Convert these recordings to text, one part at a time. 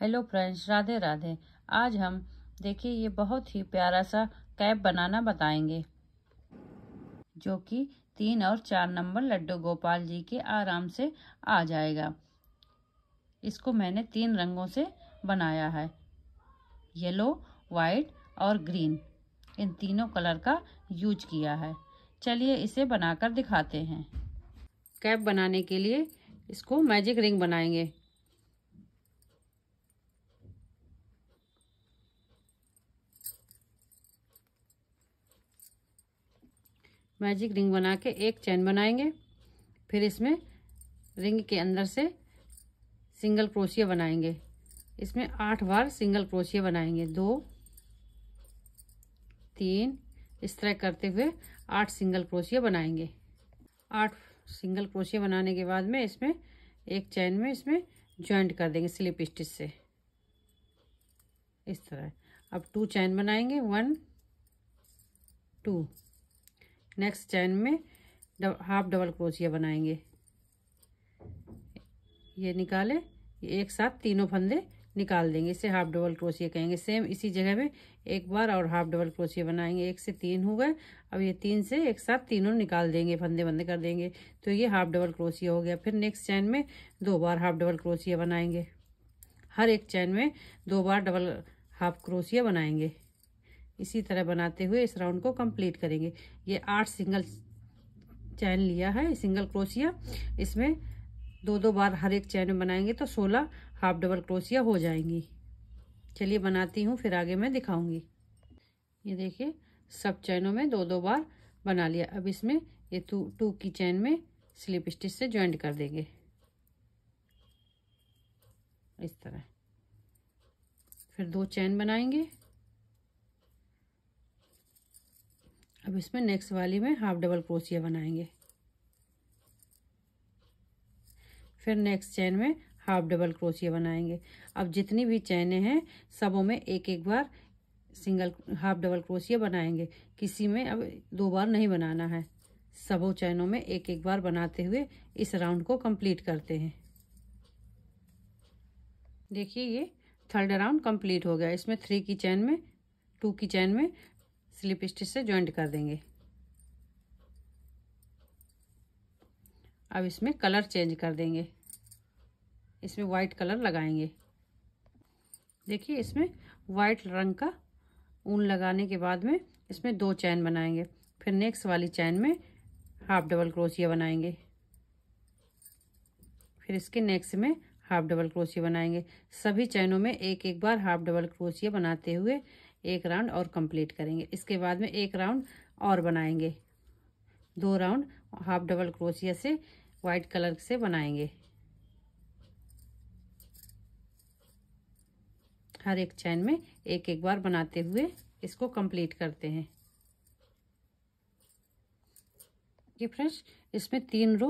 Hello friends Radhe Radhe. आज हम, देखिए, ये बहुत ही प्यारा सा कैप बनाना बताएँगे, जो कि तीन और चार नंबर लड्डू गोपाल जी के आराम से आ जाएगा। इसको मैंने तीन रंगों से बनाया है येलो वाइट और ग्रीन इन तीनों कलर का यूज़ किया है। चलिए इसे बनाकर दिखाते हैं। कैप बनाने के लिए इसको मैजिक रिंग बनाएँगे। मैजिक रिंग बना के एक चैन बनाएँगे। फिर इसमें रिंग के अंदर से सिंगल क्रोशिया बनाएँगे। इसमें आठ बार सिंगल क्रोशिया बनाएँगे। दो, तीन, इस तरह करते हुए आठ सिंगल क्रोशिया बनाएँगे। आठ सिंगल क्रोशिया बनाने के बाद में इसमें एक चैन में इसमें ज्वाइंट कर देंगे स्लिप स्टिच से। इस तरह। अब टू चैन बनाएँगे। One, to. नेक्स्ट चैन में डब, हाफ़ डबल क्रोशिया बनाएँगे। ये निकाले ये एक साथ तीनों फंदे निकाल देंगे। इसे हाफ़ डबल क्रोशिया कहेंगे। सेम इसी जगह में एक बार और हाफ़ डबल क्रोशिया बनाएँगे। एक से तीन हो गए। अब ये तीन से एक साथ तीनों निकाल देंगे फंदे बंद कर देंगे। तो ये हाफ़ डबल क्रोशिया हो गया। फिर नेक्स्ट चैन में दो बार हाफ़ डबल क्रोशिया बनाएँगे। हर एक चैन में दो बार डबल हाफ़ क्रोशिया बनाएँगे। इसी तरह बनाते हुए इस राउंड को कंप्लीट करेंगे। ये आठ सिंगल चैन लिया है, सिंगल क्रोशिया। इसमें दो दो बार हर एक चैन में बनाएँगे तो सोलह हाफ़ डबल क्रोशिया हो जाएँगी। चलिए बनाती हूँ, फिर आगे मैं दिखाऊँगी। ये देखिए, सब चैनों में दो दो बार बना लिया। अब इसमें ये टू टू की चैन में स्लिप स्टिच से ज्वाइंट कर देंगे। इस तरह। फिर दो चैन बनाएँगे। अब इसमें नेक्स्ट वाली में हाफ़ डबल क्रोशिया बनाएँगे। फिर नेक्स्ट चैन में हाफ़ डबल क्रोशिया बनाएँगे। अब जितनी भी चैनें हैं, सबों में एक एक बार सिंगल हाफ़ डबल क्रोशिया बनाएँगे। किसी में अब दो बार नहीं बनाना है। सबों चैनों में एक एक बार बनाते हुए इस राउंड को कंप्लीट करते हैं। देखिए ये थर्ड राउंड कंप्लीट हो गया। इसमें थ्री की चैन में टू की चैन में स्लिप स्टिच से ज्वाइंट कर देंगे। अब इसमें कलर चेंज कर देंगे। इसमें वाइट कलर लगाएँगे। देखिए, इसमें वाइट रंग का ऊन लगाने के बाद में इसमें दो चैन बनाएँगे। फिर नेक्स्ट वाली चैन में हाफ़ डबल क्रोशिया बनाएँगे। फिर इसके नेक्स्ट में हाफ़ डबल क्रोशिया बनाएँगे। सभी चैनों में एक एक बार हाफ़ डबल क्रोशिया बनाते हुए एक राउंड और कंप्लीट करेंगे। इसके बाद में एक राउंड और बनाएँगे। दो राउंड हाफ़ डबल क्रोशिया से वाइट कलर से बनाएँगे। हर एक चैन में एक एक बार बनाते हुए इसको कंप्लीट करते हैं। ये फ्रेंड्स, इसमें तीन रो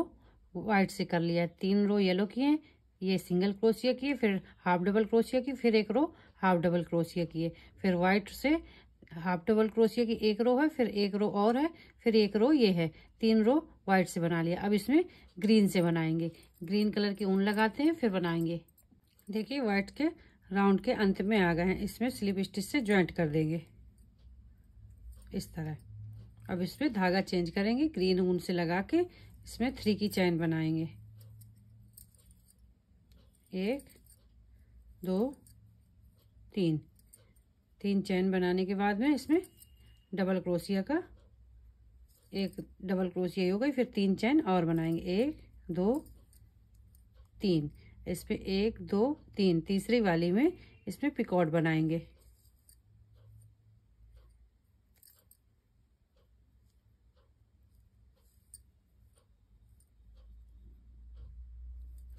वाइट से कर लिया है। तीन रो येलो किए ये सिंगल क्रोशिया किए फिर हाफ़ डबल क्रोशिया की, फिर एक रो हाफ़ डबल क्रोशिया किए फिर व्हाइट से हाफ़ डबल क्रोशिया की एक रो है, फिर एक रो और है, फिर एक रो ये है। तीन रो व्हाइट से बना लिया। अब इसमें ग्रीन से बनाएँगे। ग्रीन कलर की ऊन लगाते हैं, फिर बनाएँगे। देखिए व्हाइट के राउंड के अंत में आ गए हैं। इसमें स्लिप स्टिच से ज्वाइंट कर देंगे। इस तरह। अब इसमें धागा चेंज करेंगे। ग्रीन ऊन से लगा के इसमें थ्री की चैन बनाएँगे। एक, दो तीन। तीन चैन बनाने के बाद में इसमें डबल क्रोशिया का एक डबल क्रोशिया हो गई, फिर तीन चैन और बनाएँगे। एक, दो, तीन। इस पे एक, दो, तीन। तीसरी वाली में इसमें पिकॉट बनाएँगे।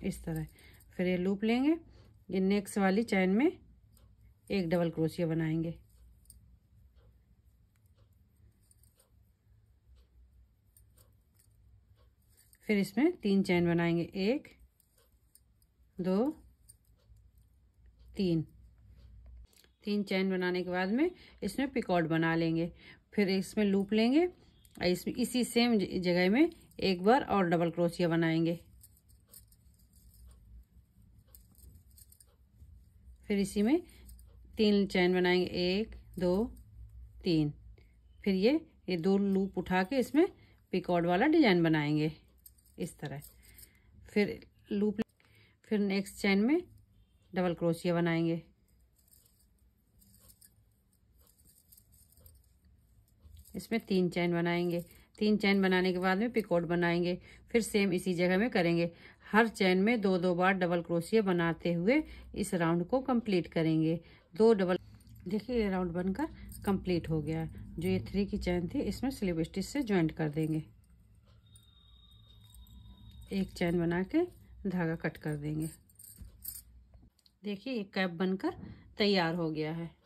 इस तरह। फिर ये लूप लेंगे। ये नेक्स्ट वाली चैन में एक डबल क्रोशिया बनाएँगे। फिर इसमें तीन चैन बनाएँगे। एक, दो, तीन। तीन चैन बनाने के बाद में इसमें पिकॉट बना लेंगे। फिर इसमें लूप लेंगे। और इसमें इसी सेम जगह में एक बार और डबल क्रोशिया बनाएँगे। फिर इसी में तीन चैन बनाएँगे, एक, दो, तीन। फिर ये ये दो लूप उठा के इसमें पिकॉर्ड वाला डिज़ाइन बनाएँगे, इस तरह। फिर लूप, फिर नेक्स्ट चैन में डबल क्रोशिया बनाएँगे। इसमें तीन चैन बनाएँगे। तीन चैन बनाने के बाद में पिकॉट बनाएँगे, फिर सेम इसी जगह में करेंगे। हर चैन में दो दो बार डबल क्रोशिया बनाते हुए इस राउंड को कंप्लीट करेंगे। दो डबल देखिए, ये राउंड बनकर कंप्लीट हो गया जो ये थ्री की चैन थी, इसमें स्लिप स्टिच से ज्वाइंट कर देंगे। एक चैन बना के धागा कट कर देंगे। देखिए, ये कैप बनकर तैयार हो गया है।